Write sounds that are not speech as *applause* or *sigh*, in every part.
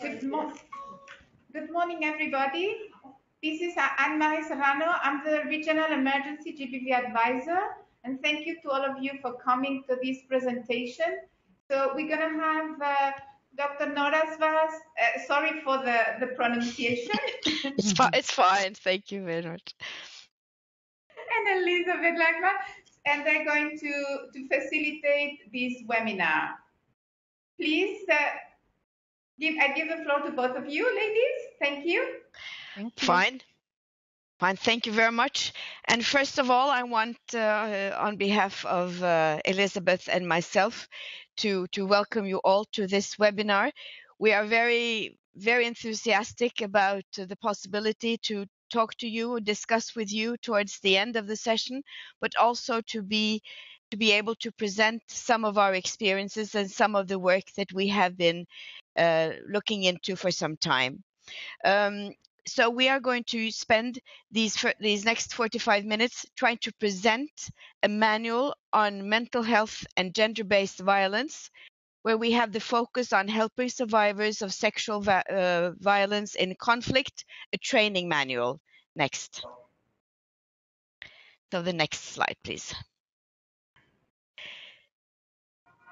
Good, mo- Good morning, everybody. This is Anne-Marie Serrano. I'm the Regional Emergency GBV Advisor, and thank you to all of you for coming to this presentation. So we're going to have uh, Dr. Nora Svas. Uh, sorry for the, the pronunciation. *laughs* it's, fi- it's fine. Thank you very much. And Elizabeth Langman, and they're going to, to facilitate this webinar. Please uh, give I give the floor to both of you, ladies. Thank you. Thank you. Fine. Fine. Thank you very much. And first of all, I want, uh, on behalf of uh, Elizabeth and myself, to to welcome you all to this webinar. We are very very enthusiastic about the possibility to talk to you, discuss with you towards the end of the session, but also to be to be able to present some of our experiences and some of the work that we have been uh, looking into for some time. Um, so we are going to spend these these next 45 minutes trying to present a manual on mental health and gender-based violence where we have the focus on helping survivors of sexual uh, violence in conflict, a training manual. Next. So the next slide, please.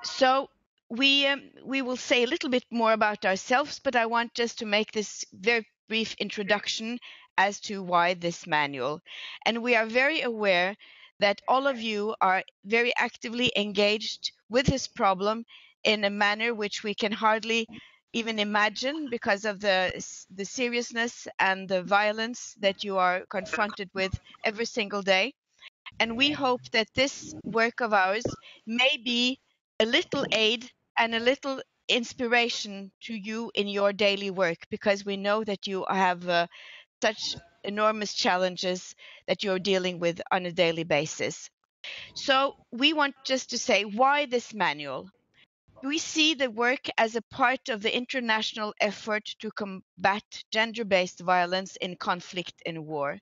So we um, we will say a little bit more about ourselves, but I want just to make this very brief introduction as to why this manual. And we are very aware that all of you are very actively engaged with this problem in a manner which we can hardly even imagine because of the the seriousness and the violence that you are confronted with every single day. And we hope that this work of ours may be a little aid and a little inspiration to you in your daily work because we know that you have uh, such enormous challenges that you're dealing with on a daily basis. So, we want just to say why this manual? We see the work as a part of the international effort to combat gender based violence in conflict and war.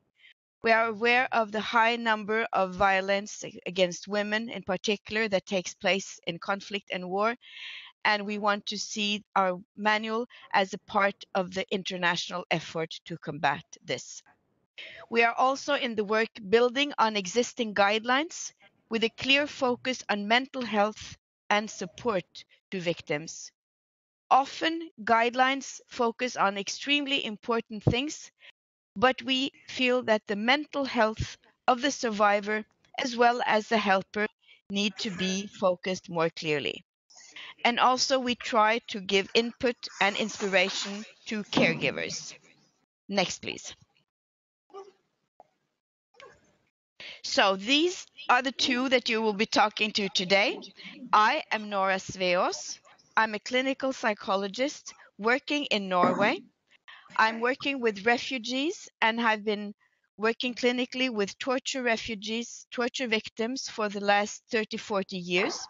We are aware of the high number of violence against women, in particular, that takes place in conflict and war, and we want to see our manual as a part of the international effort to combat this. We are also in the work building on existing guidelines with a clear focus on mental health and support to victims. Often, guidelines focus on extremely important things, but we feel that the mental health of the survivor as well as the helper need to be focused more clearly and also we try to give input and inspiration to caregivers. Next, please. So these are the two that you will be talking to today. I am Nora Sveaass. I'm a clinical psychologist working in Norway. I'm working with refugees and have been working clinically with torture refugees, torture victims for the last 30, 40 years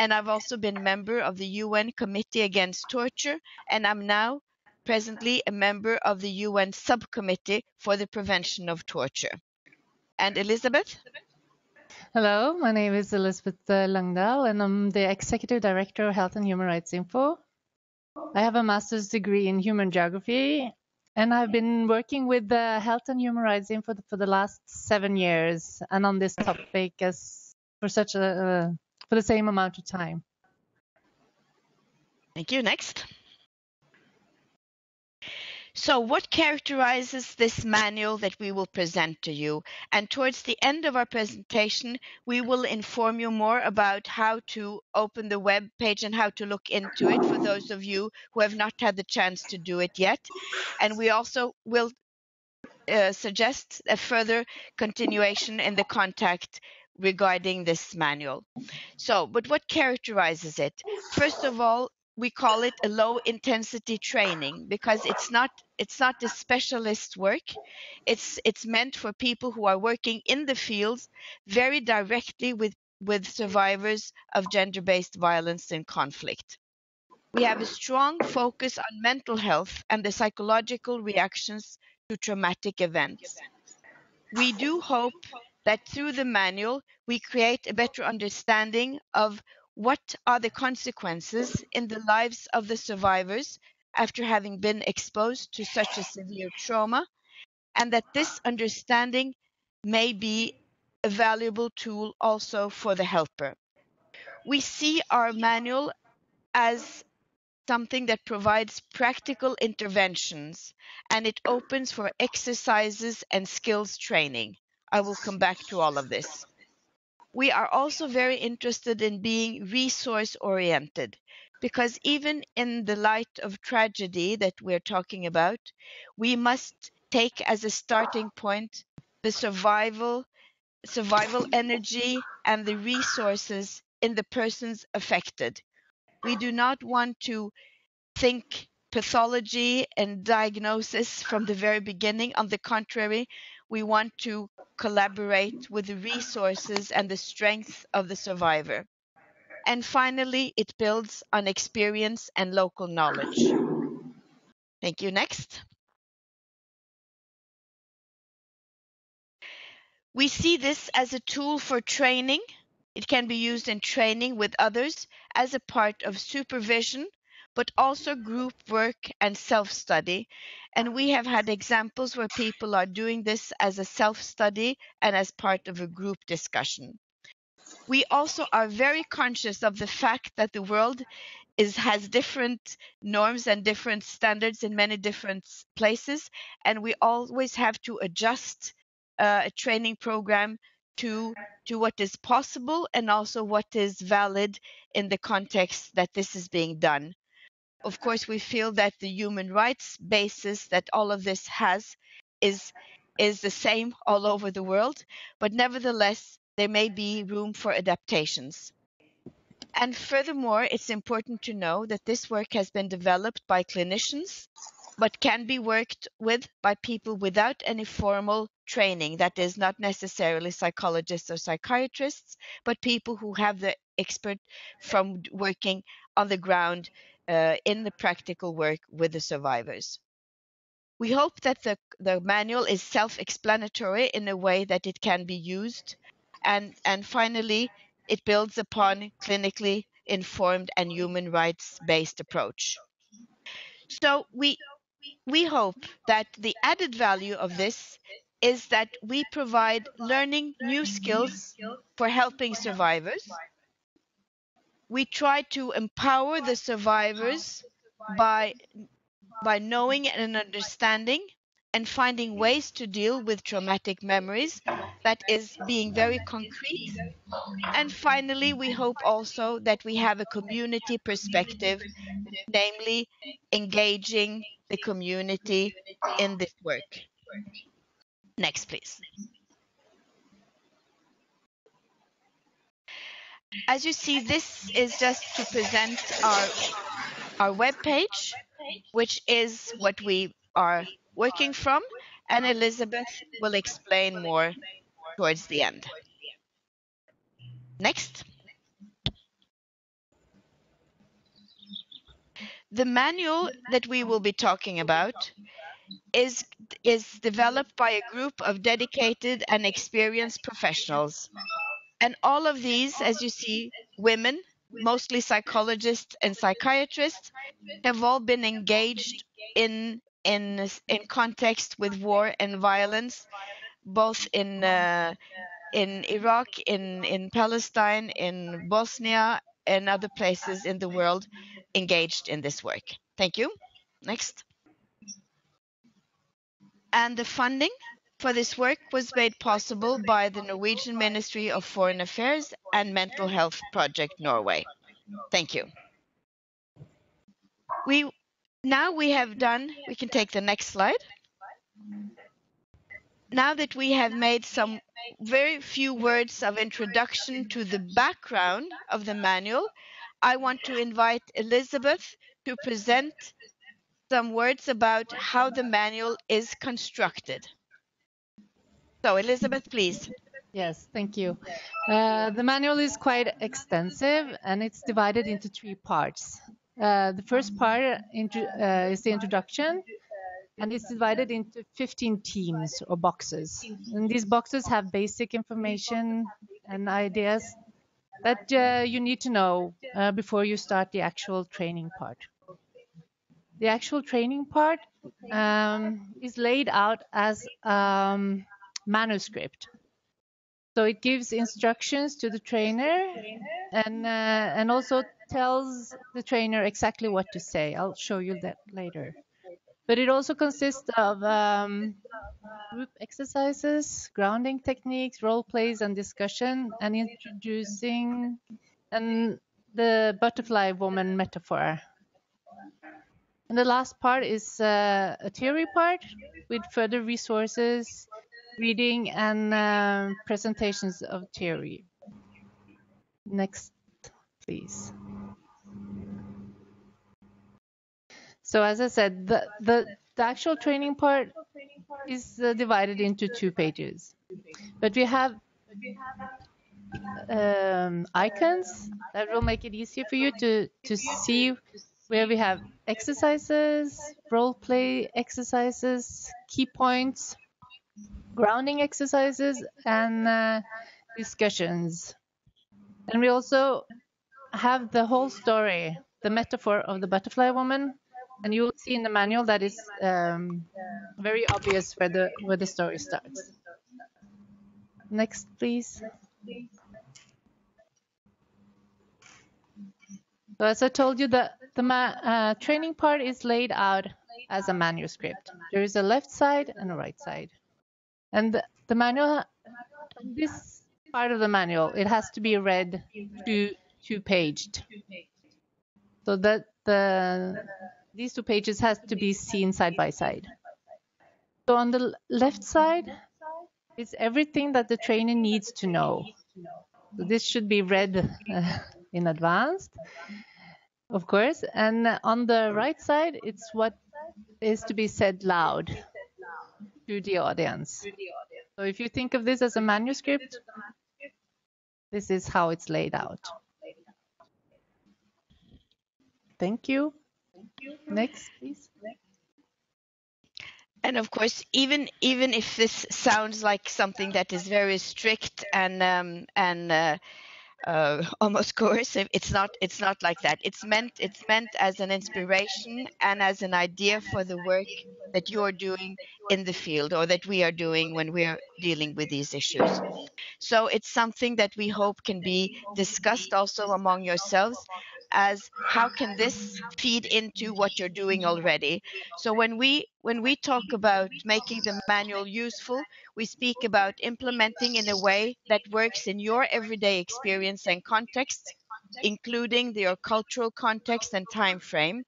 and I've also been member of the UN Committee Against Torture, and I'm now presently a member of the UN Subcommittee for the Prevention of Torture. And Elizabeth? Hello, my name is Elizabeth Langdal, and I'm the Executive Director of Health and Human Rights Info. I have a master's degree in human geography, and I've been working with the Health and Human Rights Info for the last seven years, and on this topic as for such a, uh, for the same amount of time. Thank you. Next. So what characterizes this manual that we will present to you? And towards the end of our presentation, we will inform you more about how to open the web page and how to look into it for those of you who have not had the chance to do it yet. And we also will uh, suggest a further continuation in the contact regarding this manual. So, but what characterizes it? First of all, we call it a low intensity training because it's not it's not a specialist work. It's it's meant for people who are working in the fields very directly with with survivors of gender based violence and conflict. We have a strong focus on mental health and the psychological reactions to traumatic events. We do hope that through the manual we create a better understanding of what are the consequences in the lives of the survivors after having been exposed to such a severe trauma, and that this understanding may be a valuable tool also for the helper. We see our manual as something that provides practical interventions and it opens for exercises and skills training. I will come back to all of this. We are also very interested in being resource oriented because even in the light of tragedy that we're talking about, we must take as a starting point the survival survival energy and the resources in the persons affected. We do not want to think pathology and diagnosis from the very beginning. On the contrary, we want to collaborate with the resources and the strength of the survivor. And finally, it builds on experience and local knowledge. Thank you. Next. We see this as a tool for training. It can be used in training with others as a part of supervision, but also group work and self study. And we have had examples where people are doing this as a self study and as part of a group discussion. We also are very conscious of the fact that the world is has different norms and different standards in many different places, and we always have to adjust uh, a training program to to what is possible and also what is valid in the context that this is being done. Of course, we feel that the human rights basis that all of this has is is the same all over the world, but nevertheless, there may be room for adaptations. And furthermore, it's important to know that this work has been developed by clinicians, but can be worked with by people without any formal training that is not necessarily psychologists or psychiatrists, but people who have the expert from working on the ground uh, in the practical work with the survivors. We hope that the, the manual is self-explanatory in a way that it can be used. And, and finally, it builds upon clinically informed and human rights based approach. So we we hope that the added value of this is that we provide learning new skills for helping survivors. We try to empower the survivors by by knowing and understanding and finding ways to deal with traumatic memories that is being very concrete. And finally, we hope also that we have a community perspective, namely engaging the community in this work. Next, please. As you see, this is just to present our, our web page, which is what we are working from, and Elizabeth will explain more towards the end. Next. The manual that we will be talking about is, is developed by a group of dedicated and experienced professionals. And all of these, as you see, women, mostly psychologists and psychiatrists, have all been engaged in in in context with war and violence, both in uh, in Iraq, in in Palestine, in Bosnia, and other places in the world engaged in this work. Thank you. Next. And the funding for this work was made possible by the Norwegian Ministry of Foreign Affairs and Mental Health Project Norway. Thank you. We now we have done, we can take the next slide. Now that we have made some very few words of introduction to the background of the manual, I want to invite Elizabeth to present some words about how the manual is constructed. So, Elizabeth, please. Yes, thank you. Uh, the manual is quite extensive and it's divided into three parts. Uh, the first part uh, is the introduction, and it's divided into 15 teams or boxes. And these boxes have basic information and ideas that uh, you need to know uh, before you start the actual training part. the actual training part um, is laid out as um, manuscript. So it gives instructions to the trainer and uh, and also tells the trainer exactly what to say. I'll show you that later. But it also consists of um, group exercises, grounding techniques, role plays, and discussion, and introducing and the butterfly woman metaphor. And the last part is uh, a theory part with further resources, reading, and uh, presentations of theory. Next, please. So as I said, the, the, the actual training part is uh, divided into two pages. But we have um, icons that will make it easier for you to, to see where we have exercises, role play exercises, key points, grounding exercises, and uh, discussions. And we also have the whole story, the metaphor of the butterfly woman, and you will see in the manual that is um, very obvious where the where the story starts. Next, please. So as I told you, the the uh, training part is laid out as a manuscript. There is a left side and a right side, and the, manual. This part of the manual it has to be read two two paged, so that the these two pages has to be seen side by side. So on the left side is everything that the trainer needs to know. So this should be read uh, in advance, of course. And on the right side, it's what is to be said loud to the audience. So if you think of this as a manuscript, this is how it's laid out. Thank you. Next, please. And of course, even even if this sounds like something that is very strict and um, and uh, uh, almost coercive, it's not. It's not like that. It's meant. It's meant as an inspiration and as an idea for the work that you are doing in the field or that we are doing when we are dealing with these issues. So it's something that we hope can be discussed also among yourselves as how can this feed into what you're doing already so when we when we talk about making the manual useful we speak about implementing in a way that works in your everyday experience and context including your cultural context and time frame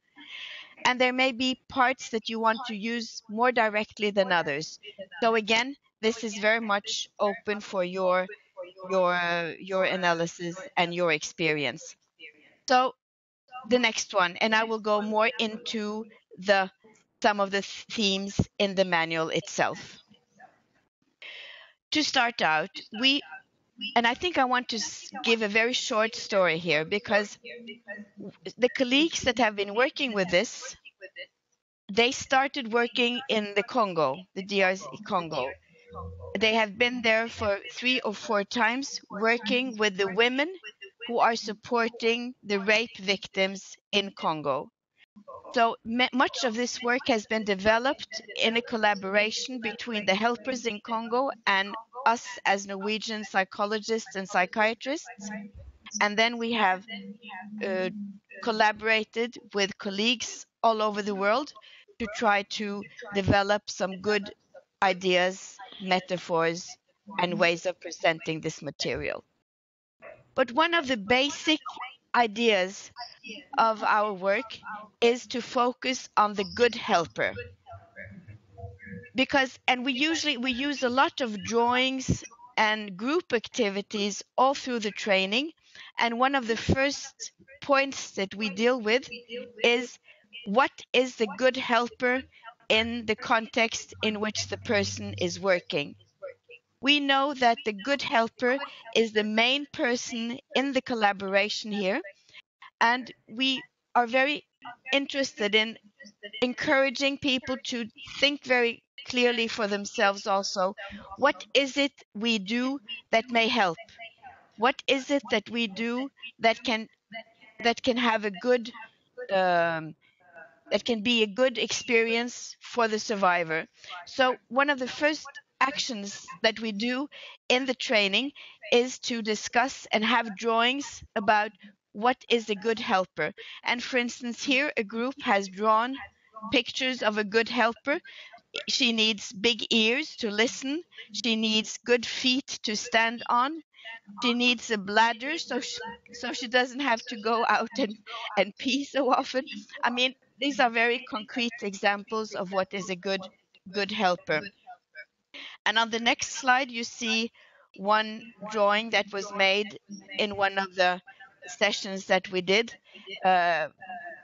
and there may be parts that you want to use more directly than others so again this is very much open for your your your analysis and your experience so the next one, and I will go more into the some of the themes in the manual itself. To start out, we and I think I want to give a very short story here because the colleagues that have been working with this, they started working in the Congo, the DRC Congo. They have been there for three or four times working with the women who are supporting the rape victims in Congo. So much of this work has been developed in a collaboration between the helpers in Congo and us as Norwegian psychologists and psychiatrists. And then we have uh, collaborated with colleagues all over the world to try to develop some good ideas, metaphors, and ways of presenting this material. But one of the basic ideas of our work is to focus on the good helper. Because, and we usually, we use a lot of drawings and group activities all through the training. And one of the first points that we deal with is what is the good helper in the context in which the person is working we know that the good helper is the main person in the collaboration here. And we are very interested in encouraging people to think very clearly for themselves also what is it we do that may help what is it that we do that can that can have a good um, that can be a good experience for the survivor. So one of the first actions that we do in the training is to discuss and have drawings about what is a good helper. And for instance, here a group has drawn pictures of a good helper. She needs big ears to listen. She needs good feet to stand on. She needs a bladder so she, so she doesn't have to go out and, and pee so often. I mean, these are very concrete examples of what is a good good helper. And on the next slide, you see one drawing that was made in one of the sessions that we did uh,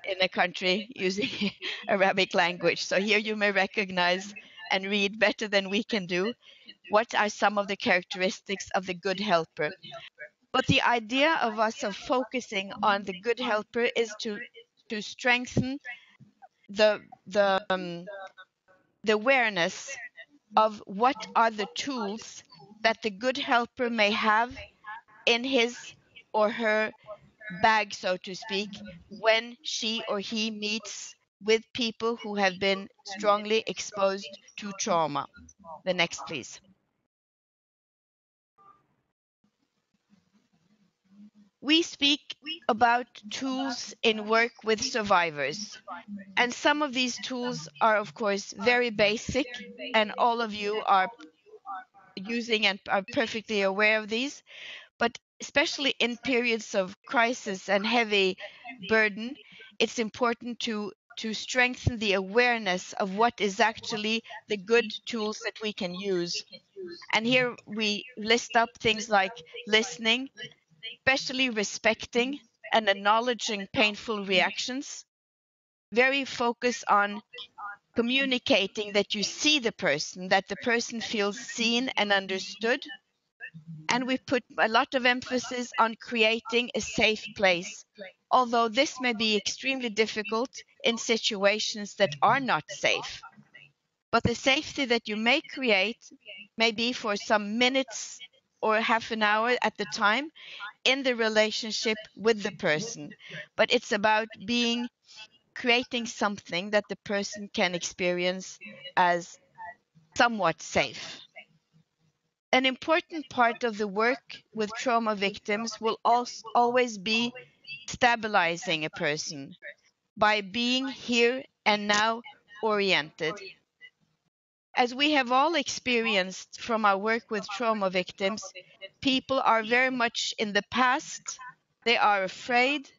in a country *laughs* using *laughs* Arabic language. So here you may recognize and read better than we can do what are some of the characteristics of the good helper. But the idea of us of focusing on the good helper is to to strengthen the the um, the awareness of what are the tools that the good helper may have in his or her bag, so to speak, when she or he meets with people who have been strongly exposed to trauma. The next, please. We speak about tools in work with survivors. And some of these tools are, of course, very basic, and all of you are using and are perfectly aware of these. But especially in periods of crisis and heavy burden, it's important to to strengthen the awareness of what is actually the good tools that we can use. And here we list up things like listening, especially respecting and acknowledging painful reactions, very focus on communicating that you see the person, that the person feels seen and understood. And we put a lot of emphasis on creating a safe place, although this may be extremely difficult in situations that are not safe. But the safety that you may create may be for some minutes or half an hour at the time in the relationship with the person. But it's about being creating something that the person can experience as somewhat safe. An important part of the work with trauma victims will always be stabilizing a person by being here and now oriented. As we have all experienced from our work with trauma victims, people are very much in the past, they are afraid,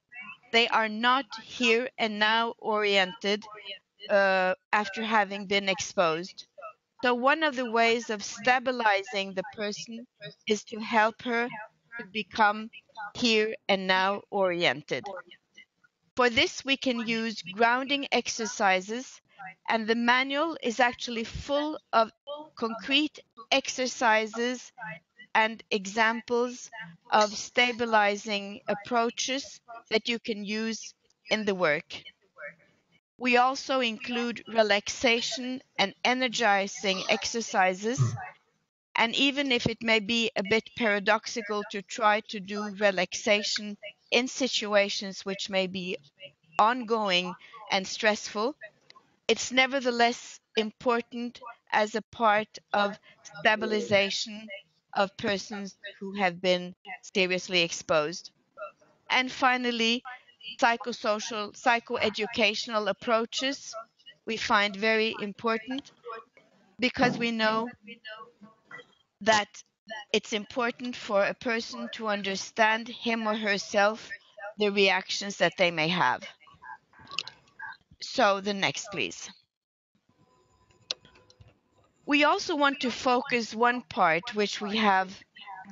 they are not here and now oriented uh, after having been exposed. So one of the ways of stabilizing the person is to help her to become here and now oriented. For this, we can use grounding exercises, and the manual is actually full of concrete exercises and examples of stabilizing approaches that you can use in the work. We also include relaxation and energizing exercises. And even if it may be a bit paradoxical to try to do relaxation in situations which may be ongoing and stressful, it's nevertheless important as a part of stabilization of persons who have been seriously exposed. And finally, psychosocial, psychoeducational approaches we find very important because we know that it's important for a person to understand him or herself the reactions that they may have. So the next, please. We also want to focus one part which we have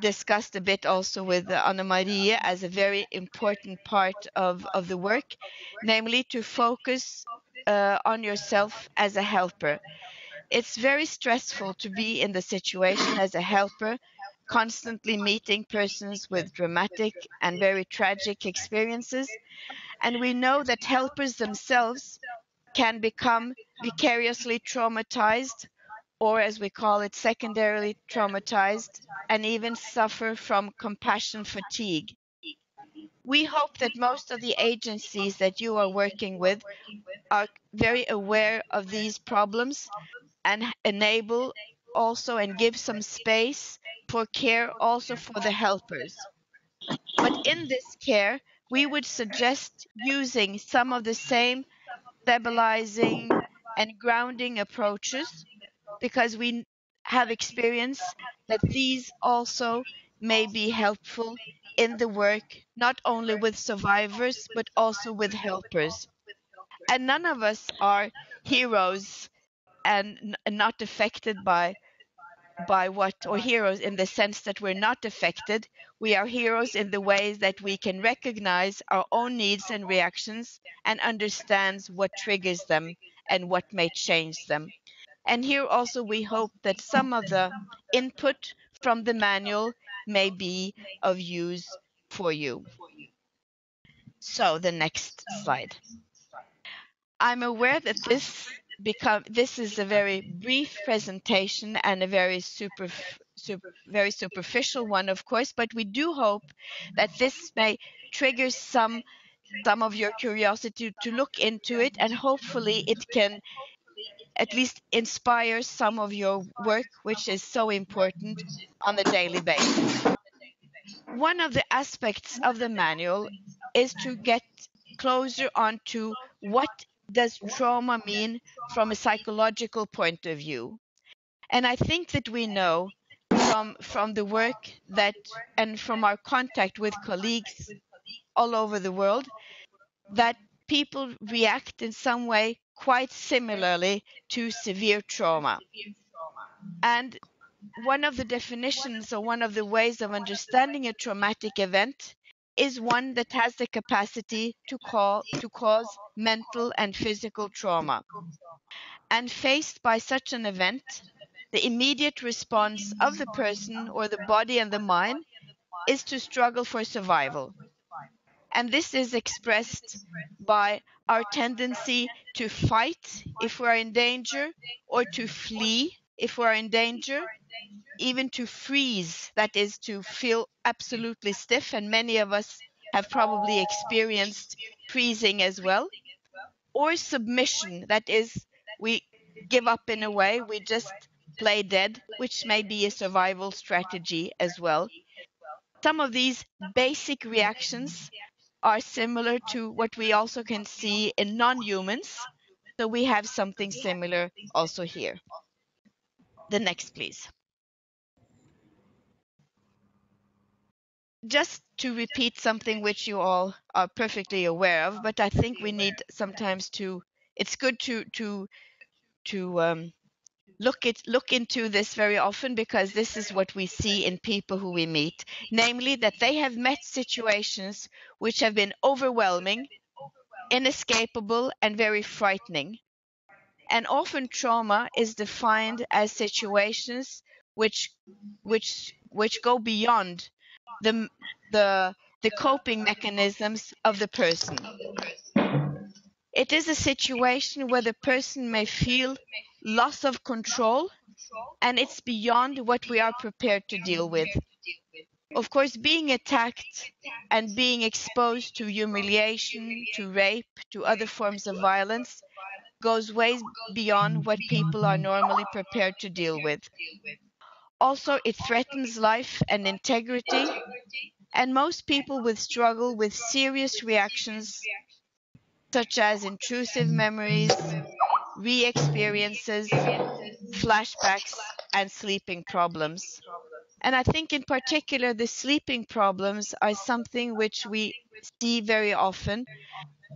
discussed a bit also with Anna Maria as a very important part of, of the work, namely to focus uh, on yourself as a helper. It's very stressful to be in the situation as a helper, constantly meeting persons with dramatic and very tragic experiences. And we know that helpers themselves can become vicariously traumatized or as we call it, secondarily traumatized, and even suffer from compassion fatigue. we hope that most of the agencies that you are working with are very aware of these problems and enable also and give some space for care also for the helpers. But in this care, we would suggest using some of the same stabilizing and grounding approaches because we have experience that these also may be helpful in the work, not only with survivors, but also with helpers. And none of us are heroes and not affected by by what or heroes in the sense that we're not affected we are heroes in the ways that we can recognize our own needs and reactions and understands what triggers them and what may change them and here also we hope that some of the input from the manual may be of use for you. So the next slide. I'm aware that this become this is a very brief presentation and a very super, super very superficial one of course but we do hope that this may trigger some some of your curiosity to look into it and hopefully it can at least inspire some of your work which is so important on a daily basis one of the aspects of the manual is to get closer onto what does trauma mean from a psychological point of view? And I think that we know from from the work that and from our contact with colleagues all over the world that people react in some way quite similarly to severe trauma. And one of the definitions or one of the ways of understanding a traumatic event is one that has the capacity to call to cause mental and physical trauma. And faced by such an event, the immediate response of the person or the body and the mind is to struggle for survival. And this is expressed by our tendency to fight if we are in danger or to flee if we are in danger, even to freeze, that is to feel absolutely stiff. And many of us have probably experienced freezing as well or submission that is we give up in a way we just play dead which may be a survival strategy as well some of these basic reactions are similar to what we also can see in non-humans so we have something similar also here the next please just to repeat something which you all are perfectly aware of, but I think we need sometimes to. It's good to to to um, look it look into this very often because this is what we see in people who we meet, namely that they have met situations which have been overwhelming, inescapable, and very frightening. And often trauma is defined as situations which which which go beyond the the the coping mechanisms of the person. It is a situation where the person may feel loss of control and it's beyond what we are prepared to deal with. Of course, being attacked and being exposed to humiliation, to rape, to other forms of violence goes way beyond what people are normally prepared to deal with. Also, it threatens life and integrity, and most people will struggle with serious reactions such as intrusive memories, re experiences, flashbacks, and sleeping problems. And I think, in particular, the sleeping problems are something which we see very often.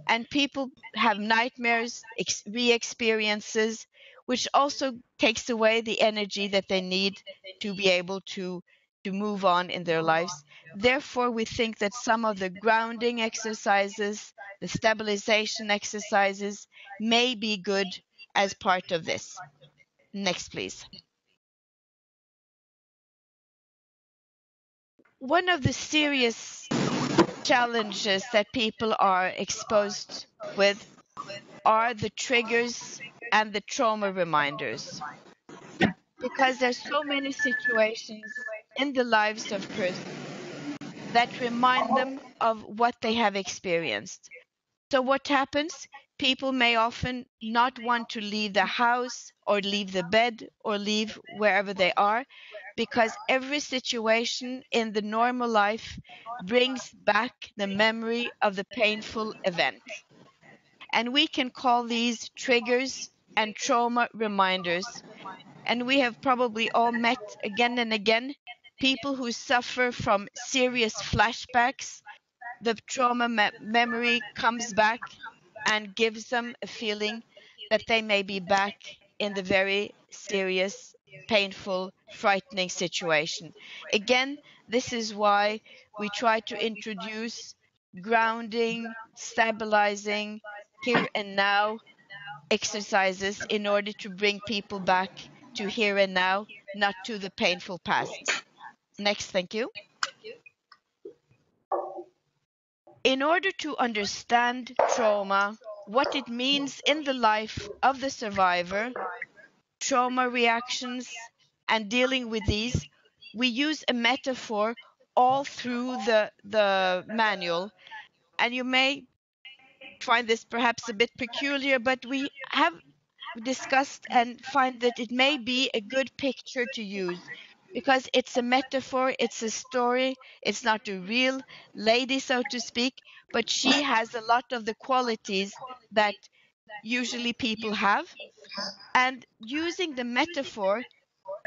And people have nightmares, re experiences, which also takes away the energy that they need to be able to to move on in their lives. Therefore, we think that some of the grounding exercises, the stabilization exercises may be good as part of this. Next, please. One of the serious challenges that people are exposed with are the triggers and the trauma reminders. Because there's so many situations in the lives of persons that remind them of what they have experienced. So, what happens? People may often not want to leave the house or leave the bed or leave wherever they are because every situation in the normal life brings back the memory of the painful event. And we can call these triggers and trauma reminders. And we have probably all met again and again people who suffer from serious flashbacks. The trauma me- memory comes back and gives them a feeling that they may be back in the very serious, painful, frightening situation. Again, this is why we try to introduce grounding, stabilizing, here and now exercises in order to bring people back to here and now, not to the painful past. Next, thank you. In order to understand trauma, what it means in the life of the survivor, trauma reactions, and dealing with these, we use a metaphor all through the, the manual. And you may find this perhaps a bit peculiar, but we have discussed and find that it may be a good picture to use because it's a metaphor, it's a story, it's not a real lady, so to speak, but she has a lot of the qualities that usually people have. And using the metaphor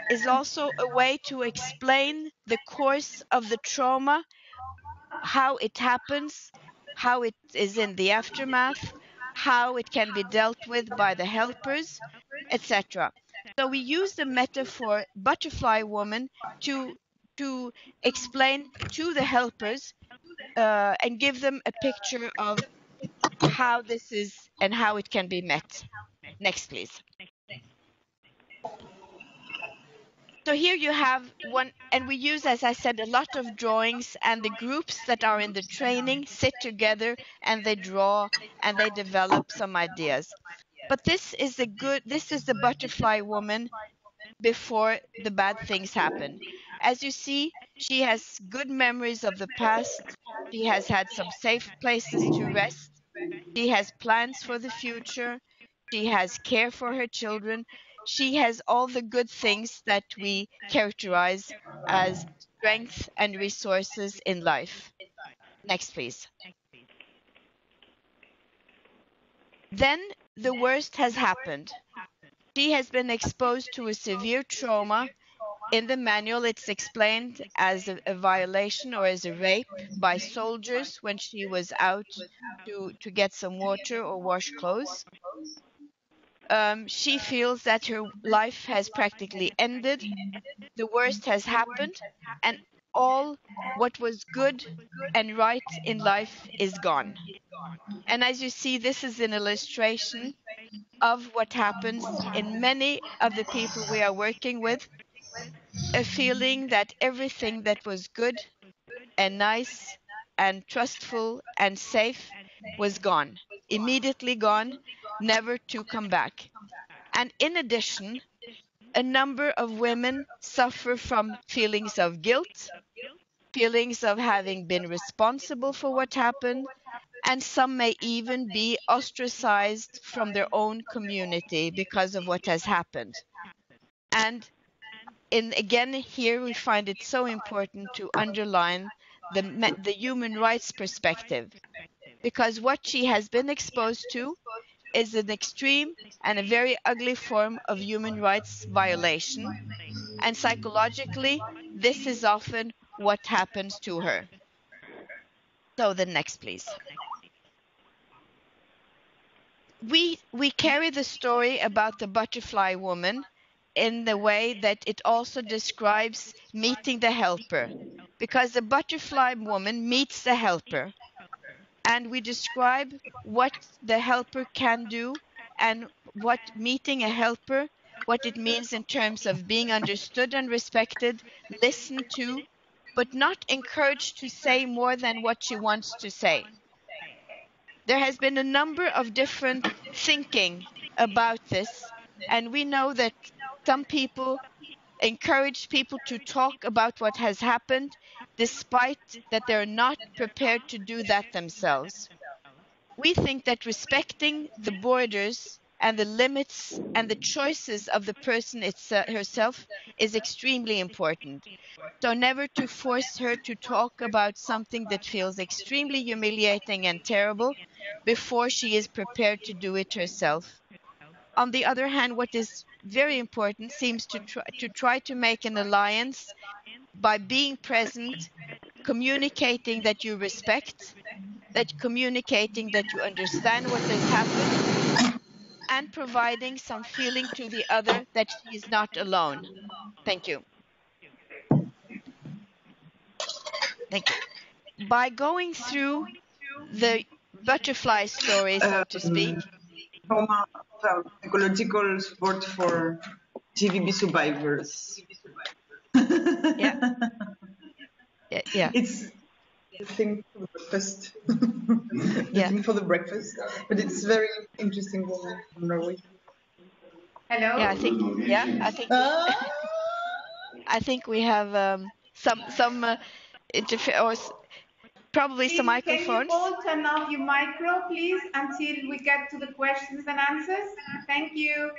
is also a way to explain the course of the trauma, how it happens, how it is in the aftermath, how it can be dealt with by the helpers, etc. So we use the metaphor butterfly woman to to explain to the helpers uh, and give them a picture of how this is and how it can be met. Next, please. So here you have one, and we use, as I said, a lot of drawings, and the groups that are in the training sit together and they draw and they develop some ideas. But this is the good, this is the butterfly woman before the bad things happen. As you see, she has good memories of the past. She has had some safe places to rest. She has plans for the future. She has care for her children. She has all the good things that we characterize as strength and resources in life. Next, please. Then the worst has happened. She has been exposed to a severe trauma. In the manual, it's explained as a, a, violation or as a rape by soldiers when she was out to, to get some water or wash clothes. Um, she feels that her life has practically ended. The worst has happened, and all what was good and right in life is gone. And as you see, this is an illustration of what happens in many of the people we are working with a feeling that everything that was good and nice and trustful and safe was gone, immediately gone, never to come back. And in addition, a number of women suffer from feelings of guilt, feelings of having been responsible for what happened, and some may even be ostracized from their own community because of what has happened. And in, again, here we find it so important to underline the, the human rights perspective because what she has been exposed to is an extreme and a very ugly form of human rights violation. And psychologically, this is often what happens to her. So the next, please. We, we carry the story about the butterfly woman in the way that it also describes meeting the helper. Because the butterfly woman meets the helper and we describe what the helper can do and what meeting a helper what it means in terms of being understood and respected listened to but not encouraged to say more than what she wants to say. There has been a number of different thinking about this and we know that some people encourage people to talk about what has happened despite that they're not prepared to do that themselves. We think that respecting the borders and the limits and the choices of the person it's, uh, herself is extremely important. So, never to force her to talk about something that feels extremely humiliating and terrible before she is prepared to do it herself. On the other hand, what is very important seems to try to, try to make an alliance by being present, communicating that you respect, that communicating that you understand what has happened, and providing some feeling to the other that she is not alone. Thank you. Thank you. By going through the butterfly story, so to um, speak. Trauma, uh, ecological support for GBV survivors. Yeah. yeah. Yeah. It's the thing for the breakfast. *laughs* Yeah. Looking for the breakfast. But it's very interesting woman from Norway. Hello? Yeah, I think. Yeah, I think. Ah! *laughs* I think we have um, some some uh, interfe- or s- probably some Please, Can you all turn off your micro, please, until we get to the questions and answers? Thank you.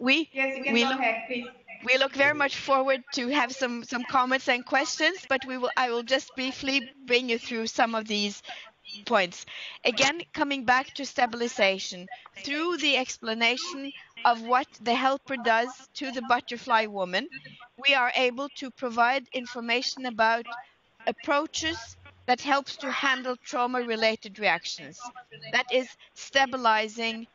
We Yes, you can we go look, ahead, please. We look very much forward to have some some comments and questions, but we will I will just briefly bring you through some of these points. Again, coming back to stabilization through the explanation of what the helper does to the butterfly woman, we are able to provide information about approaches that helps to handle trauma related reactions. That is stabilizing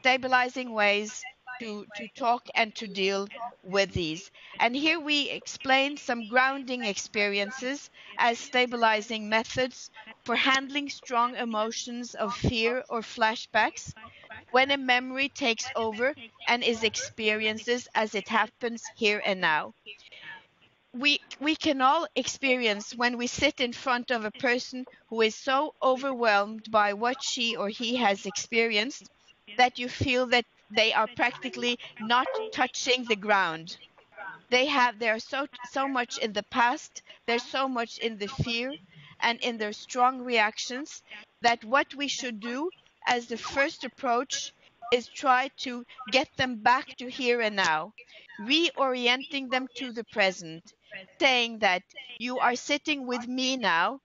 stabilizing ways to, to talk and to deal with these. And here we explain some grounding experiences as stabilizing methods for handling strong emotions of fear or flashbacks when a memory takes over and is experiences as it happens here and now. We, we can all experience when we sit in front of a person who is so overwhelmed by what she or he has experienced that you feel that they are practically not touching the ground. They have they are so so much in the past, there's so much in the fear and in their strong reactions that what we should do as the first approach is try to get them back to here and now, reorienting them to the present, saying that you are sitting with me now.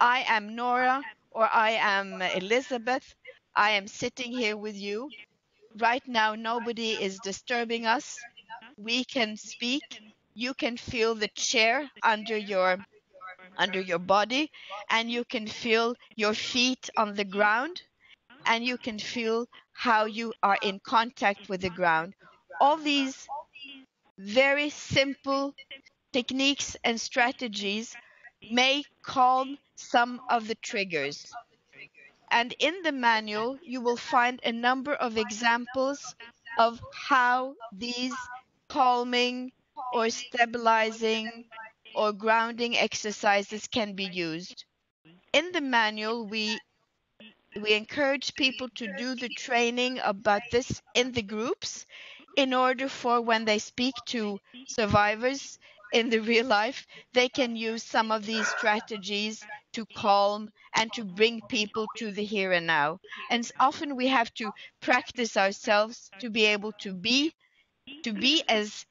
I am Nora or I am Elizabeth. I am sitting here with you. Right now, nobody is disturbing us. We can speak. You can feel the chair under your under your body and you can feel your feet on the ground and you can feel how you are in contact with the ground. All these very simple techniques and strategies may calm some of the triggers. And in the manual, you will find a number of examples of how these calming or stabilizing or grounding exercises can be used. In the manual, we we encourage people to do the training about this in the groups in order for when they speak to survivors in the real life, they can use some of these strategies to calm and to bring people to the here and now. And often we have to practice ourselves to be able to be to be as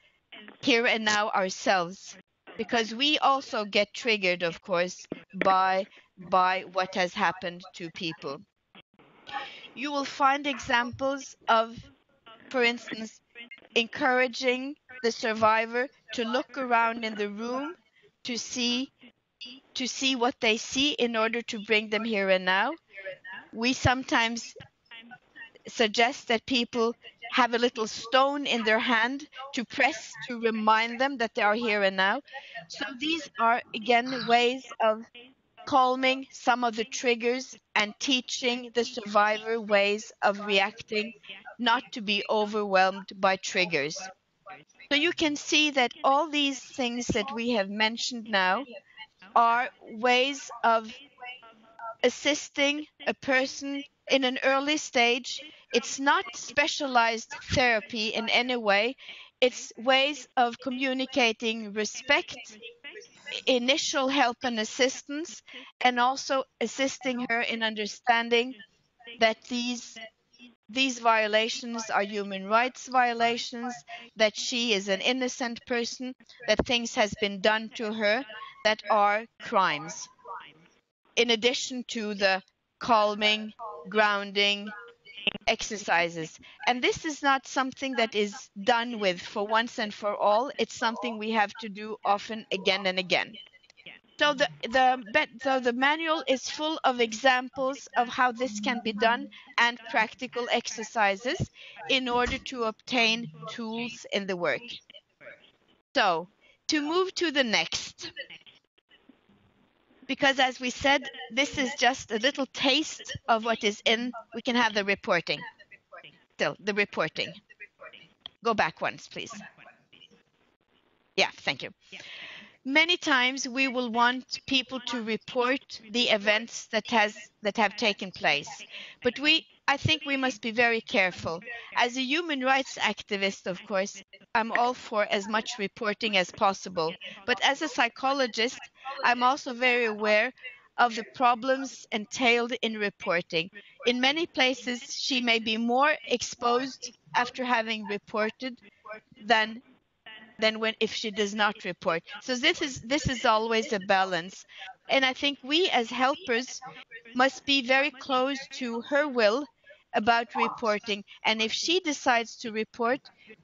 here and now ourselves because we also get triggered of course by by what has happened to people. You will find examples of for instance encouraging the survivor to look around in the room to see to see what they see in order to bring them here and now. We sometimes suggest that people have a little stone in their hand to press to remind them that they are here and now. So these are again ways of calming some of the triggers and teaching the survivor ways of reacting, not to be overwhelmed by triggers. So you can see that all these things that we have mentioned now are ways of assisting a person in an early stage. It's not specialized therapy in any way. It's ways of communicating respect initial help and assistance, and also assisting her in understanding that these these violations are human rights violations, that she is an innocent person, that things has been done to her that are crimes. In addition to the calming, grounding exercises. And this is not something that is done with for once and for all. It's something we have to do often again and again. So the the so the manual is full of examples of how this can be done and practical exercises in order to obtain tools in the work. So to move to the next, because as we said, this is just a little taste of what is in. We can have the reporting. Still, the reporting. Go back once, please. Yeah, thank you. Many times we will want people to report the events that has that have taken place, but we I think we must be very careful. As a human rights activist, of course, I'm all for as much reporting as possible. But as a psychologist, I'm also very aware of the problems entailed in reporting. In many places, she may be more exposed after having reported than than when if she does not report. So this is this is always a balance. And I think we as helpers must be very close to her will about reporting and if she decides to report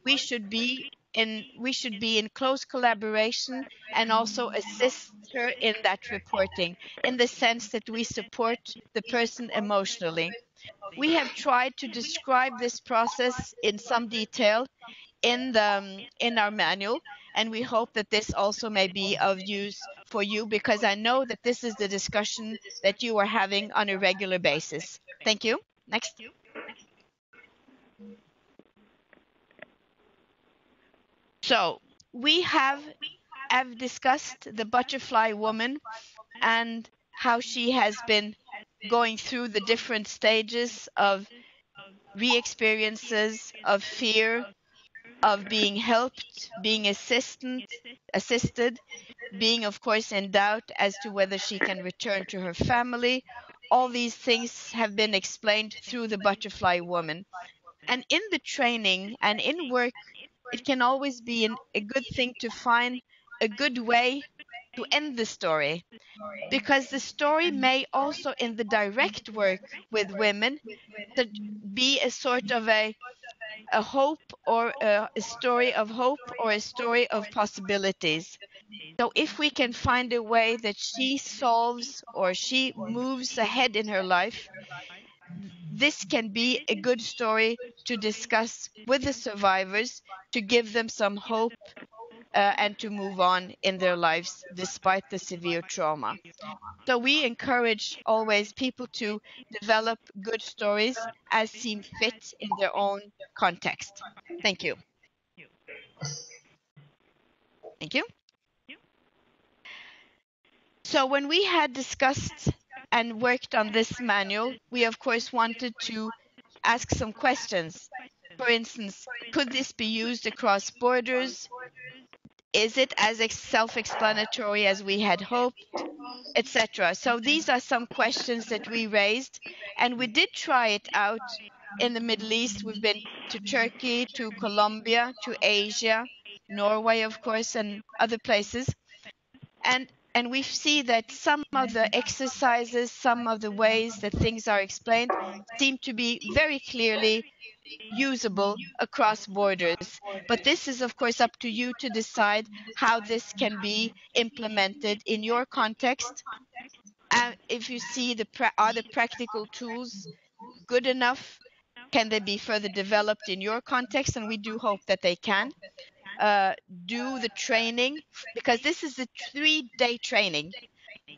we should be in we should be in close collaboration and also assist her in that reporting in the sense that we support the person emotionally we have tried to describe this process in some detail in the um, in our manual and we hope that this also may be of use for you because I know that this is the discussion that you are having on a regular basis. Thank you. Next. So we have have discussed the butterfly woman and how she has been going through the different stages of re-experiences of fear, of being helped, being assistant, assisted, being of course in doubt as to whether she can return to her family. All these things have been explained through the butterfly woman. And in the training and in work it can always be an, a good thing to find a good way to end the story because the story may also in the direct work with women be a sort of a a hope or a, a story of hope or a story of possibilities so if we can find a way that she solves or she moves ahead in her life this can be a good story to discuss with the survivors to give them some hope uh, and to move on in their lives despite the severe trauma. So we encourage always people to develop good stories as seem fit in their own context. Thank you. Thank you. So when we had discussed and worked on this manual, we of course wanted to ask some questions. For instance, could this be used across borders? Is it as self-explanatory as we had hoped, etc. So these are some questions that we raised, and we did try it out in the Middle East. We've been to Turkey, to Colombia, to Asia, Norway, of course, and other places. And and we see that some of the exercises, some of the ways that things are explained seem to be very clearly usable across borders. But this is, of course, up to you to decide how this can be implemented in your context. And if you see the are the practical tools good enough, can they be further developed in your context? And we do hope that they can uh, do the training? Because this is a three day training.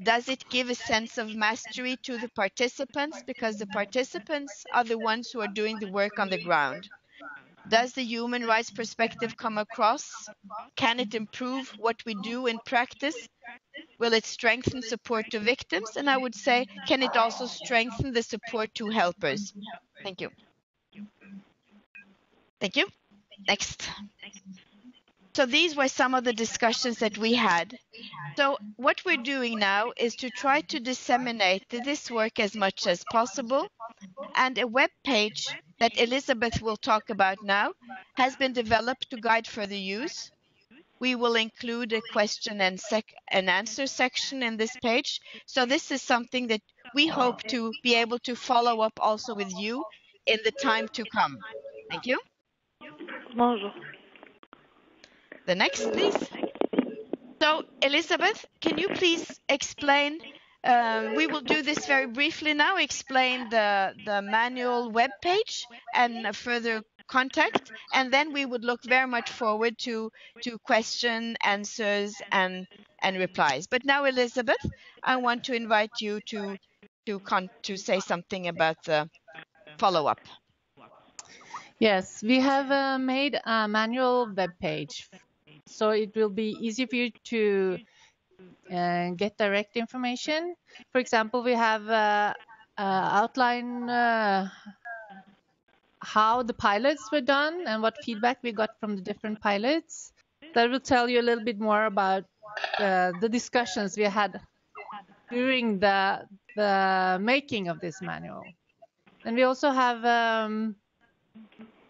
Does it give a sense of mastery to the participants? Because the participants are the ones who are doing the work on the ground. Does the human rights perspective come across? Can it improve what we do in practice? Will it strengthen support to victims? And i would say can it also strengthen the support to helpers? Thank you. Thank you. Next so these were some of the discussions that we had. So what we're doing now is to try to disseminate this work as much as possible. And a web page that Elizabeth will talk about now has been developed to guide further use. We will include a question and, answer section in this page. So this is something that we hope to be able to follow up also with you in the time to come. Thank you. Bonjour. The next, please. So, Elizabeth, can you please explain? Um, we will do this very briefly now. Explain the the manual web page and further contact, and then we would look very much forward to to question, answers, and and replies. But now, Elizabeth, I want to invite you to to con to say something about the follow up. Yes, we have uh, made a manual web page, so it will be easy for you to uh, get direct information. For example, we have uh, outline uh, how the pilots were done and what feedback we got from the different pilots. That will tell you a little bit more about uh, the discussions we had during the the making of this manual. And we also have um,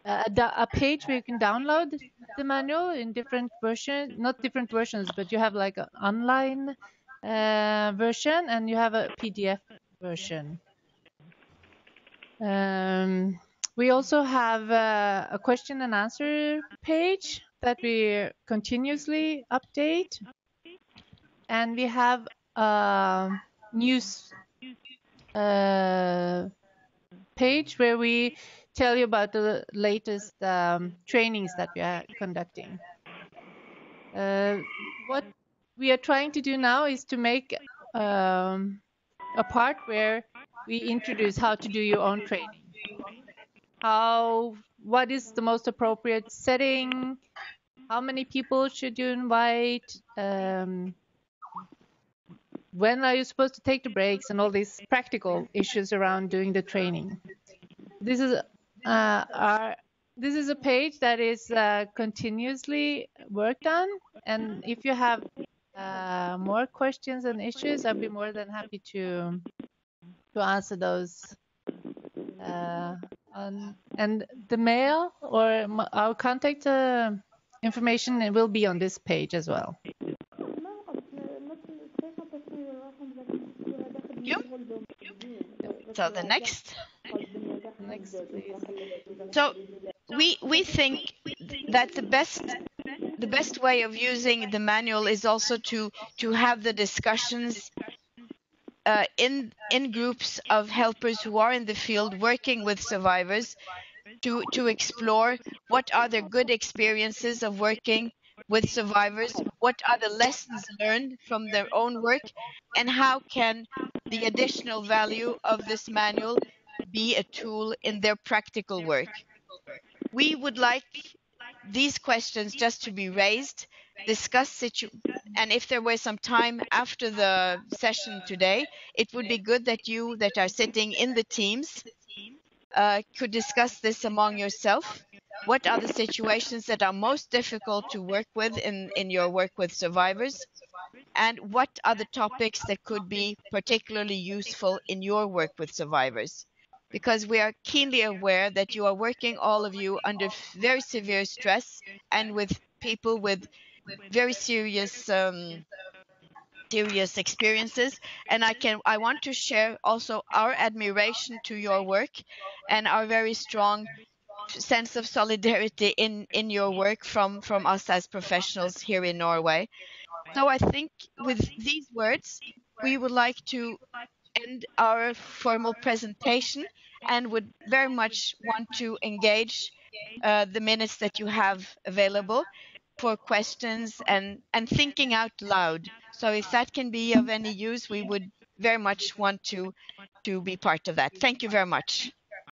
a, a, page where you can download the manual in different versions, not different versions, but you have like an online uh, version and you have a PDF version. Um, we also have uh, a question and answer page that we continuously update. And we have a news uh, page where we tell you about the latest um, trainings that we are conducting. Uh, what we are trying to do now is to make um, a part where we introduce how to do your own training. How, what is the most appropriate setting? How many people should you invite? Um, when are you supposed to take the breaks and all these practical issues around doing the training. This is uh, our this is a page that is uh, continuously worked on, and if you have uh, more questions and issues, I'd be more than happy to to answer those. Uh, on, and the mail or our contact uh, information will be on this page as well. you. So the next. So we we think that the best the best way of using the manual is also to to have the discussions uh, in in groups of helpers who are in the field working with survivors to to explore what are their good experiences of working with survivors what are the lessons learned from their own work and how can the additional value of this manual be a tool in their practical work we would like these questions just to be raised discuss situ and if there were some time after the session today it would be good that you that are sitting in the teams uh, could discuss this among yourself what are the situations that are most difficult to work with in, in your work with survivors? And what are the topics that could be particularly useful in your work with survivors? Because we are keenly aware that you are working, all of you, under very severe stress and with people with very serious um, serious experiences and i can i want to share also our admiration to your work and our very strong sense of solidarity in in your work from from us as professionals here in Norway. So I think with these words, we would like to end our formal presentation and would very much want to engage uh, the minutes that you have available for questions and and thinking out loud. So if that can be of any use, we would very much want to to be part of that. Thank you very much.